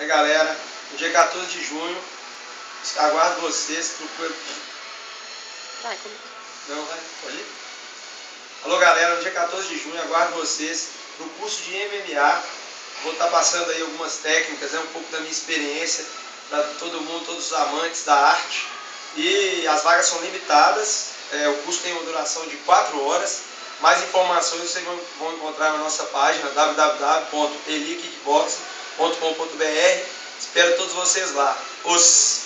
Aí galera, no dia 14 de junho, aguardo vocês. Procura... Vai, como... Não, vai, pode ir? Alô galera, no dia 14 de junho, aguardo vocês no curso de MMA. Vou estar passando aí algumas técnicas, né, um pouco da minha experiência para todo mundo, todos os amantes da arte. E as vagas são limitadas, é, o curso tem uma duração de 4 horas. Mais informações vocês vão, vão encontrar na nossa página www.elikickboxing.com.br. Espero todos vocês lá. Os